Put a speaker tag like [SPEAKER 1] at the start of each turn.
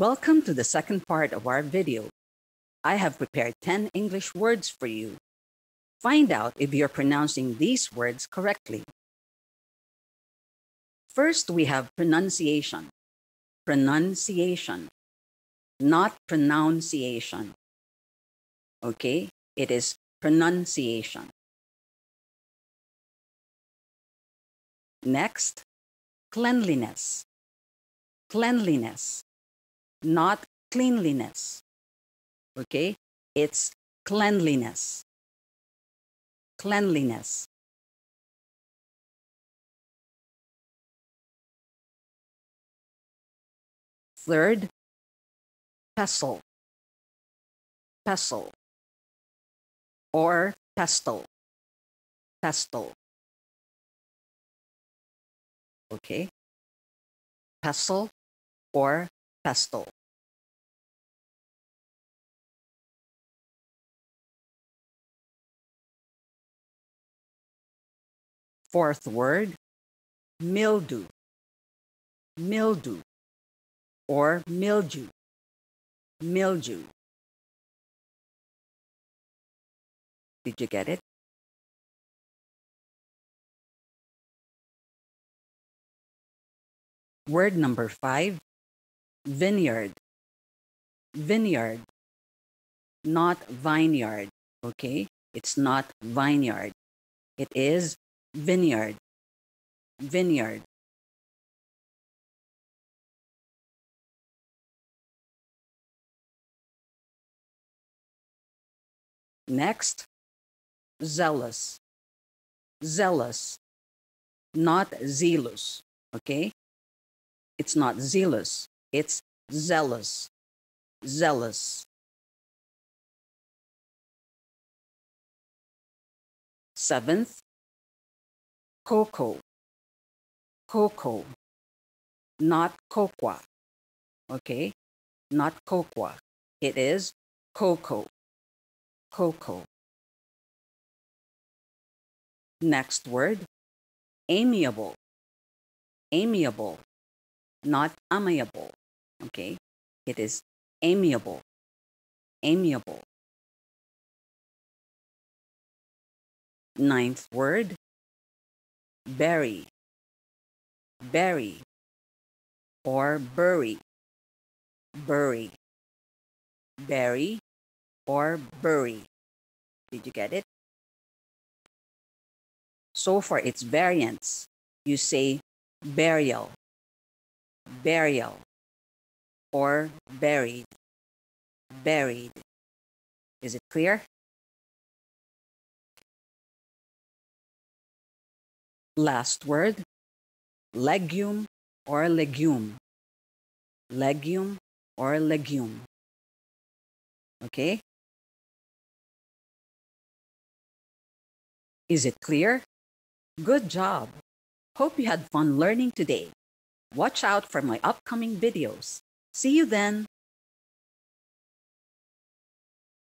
[SPEAKER 1] Welcome to the second part of our video. I have prepared 10 English words for you. Find out if you're pronouncing these words correctly. First, we have pronunciation. Pronunciation, not pronunciation. Okay, it is pronunciation. Next, cleanliness. Cleanliness, not cleanliness. Okay, it's cleanliness. Cleanliness. Third, pestle. Pestle. Or pestle. Pestle. Okay. Pestle or pestle. Fourth word, mildew. Mildew or mildew. Mildew. Did you get it? Word number five, vineyard. Vineyard, not vineyard, okay? It's not vineyard. It is vineyard. Vineyard. Next, zealous. Zealous, not zealous, okay? It's not zealous, it's zealous. Zealous. Seventh, cocoa. Cocoa, not cocoa. Okay? Not cocoa. It is cocoa. Cocoa. Next word, amiable. Amiable, not amiable. Okay? It is amiable. Amiable. Ninth word, bury. Bury or bury. Bury. Bury or bury. Did you get it? So for its variants, you say burial, burial, or buried, buried. Is it clear? Last word, legume or legume. Legume or legume. Okay? Is it clear? Good job! Hope you had fun learning today. Watch out for my upcoming videos. See you then!